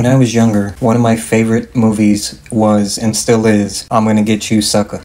When I was younger, one of my favorite movies was, and still is, I'm Gonna Git You Sucka.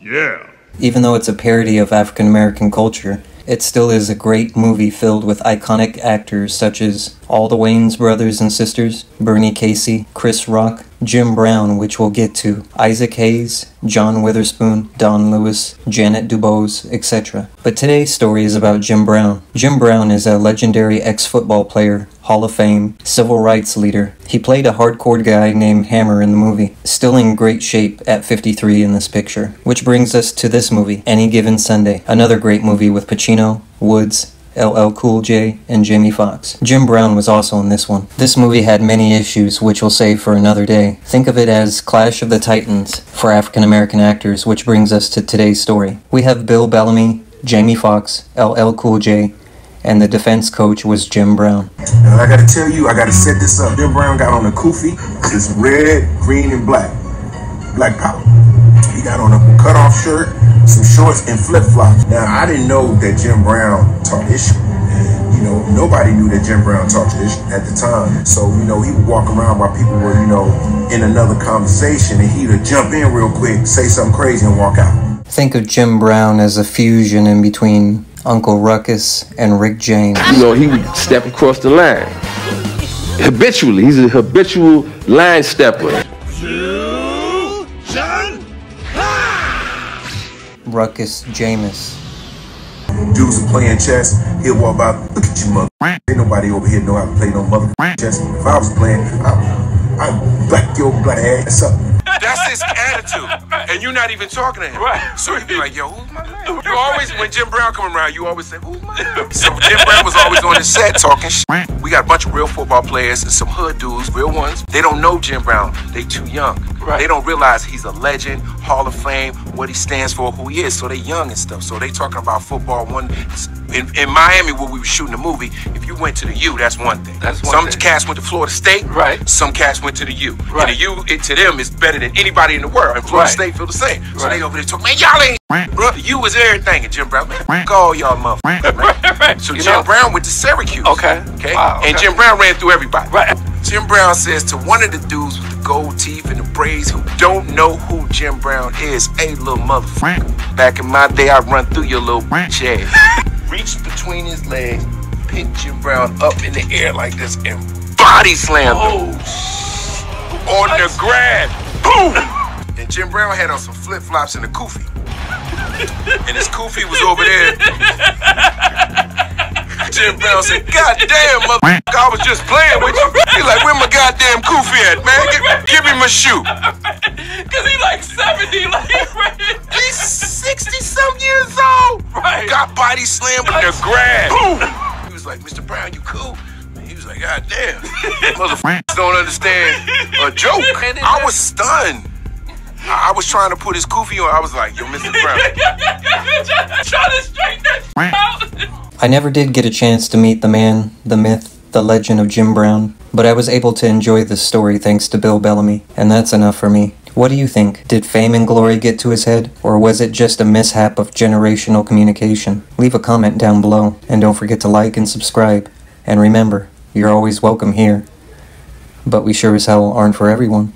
Yeah. Even though it's a parody of African American culture, it still is a great movie filled with iconic actors such as all the Wayans brothers and sisters, Bernie Casey, Chris Rock, Jim Brown, which we'll get to, Isaac Hayes, John Witherspoon, Dawnn Lewis, Janet DuBois, etc. But today's story is about Jim Brown. Jim Brown is a legendary ex football player, Hall of Fame, civil rights leader. He played a hardcore guy named Hammer in the movie, still in great shape at 53 in this picture. Which brings us to this movie, Any Given Sunday, another great movie with Pacino, Woods, LL Cool J, and Jamie Foxx. Jim Brown was also in this one. This movie had many issues, which we'll save for another day. Think of it as Clash of the Titans for African American actors, which brings us to today's story. We have Bill Bellamy, Jamie Foxx, LL Cool J, and the defense coach was Jim Brown. And I gotta tell you, I gotta set this up. Jim Brown got on a kufi. It's red, green, and black. Black power. He got on a cutoff shirt, some shorts, and flip flops. Now, I didn't know that Jim Brown taught Ish. You know, nobody knew that Jim Brown taught Ish at the time. So, you know, he would walk around while people were, you know, in another conversation, and he would jump in real quick, say something crazy, and walk out. Think of Jim Brown as a fusion in between Uncle Ruckus and Rick James. You know, he would step across the line. Habitually, he's a habitual line stepper. Ruckus Jameis. Dudes are playing chess. He'll walk by, look at you, mother. Ain't nobody over here know how to play no mother chess. If I was playing, I, I'd black your black ass up. That's his attitude. And you're not even talking to him. Right. So he'd be like, yo, who's my man? You always, when Jim Brown come around, you always say, who's my man? So Jim Brown was always on the set talking shit. We got a bunch of real football players and some hood dudes, real ones. They don't know Jim Brown. They too young. Right. They don't realize he's a legend, Hall of Fame, what he stands for, who he is. So they young and stuff. So they talking about football. One in, in Miami where we were shooting the movie, if you went to the U, that's one thing. That's one Some thing. cats went to Florida State. Right. Some cats went to the U. Right. And the U, it, to them, is better than anybody in the world. And Florida Right. State feel the same. So Right. they over there talking, man, y'all ain't. Bro, the U is everything. And Jim Brown, man, fuck all y'all motherfuckers. man. right. So You Jim know? Brown went to Syracuse. Okay. Okay. Wow, And. Jim Brown ran through everybody. Right. Jim Brown says to one of the dudes with the gold teeth and the braids who don't know who Jim Brown is, hey, little motherfucker. Back in my day, I'd run through your little bitch ass. Reached between his legs, picked Jim Brown up in the air like this, and body slammed him Oh, on the ground. Boom! And Jim Brown had on some flip flops and a kufi. And his kufi was over there. Jim Brown said, God damn, motherfucker, I was just playing with you. He like, where my goddamn kufi at, man? Give, give me my shoe. Cause he like 70, like He's 60 some years old. Right. Got body slammed in the grass. Boom! He was like, Mr. Brown, you cool? Like, God damn. Motherfuckers don't understand a joke. I was stunned. I was trying to put his kufi on. I was like, yo, Mr. Brown. I never did get a chance to meet the man, the myth, the legend of Jim Brown, but I was able to enjoy this story thanks to Bill Bellamy, and that's enough for me. What do you think? Did fame and glory get to his head, or was it just a mishap of generational communication? Leave a comment down below, and don't forget to like and subscribe. And remember, you're always welcome here. But we sure as hell aren't for everyone.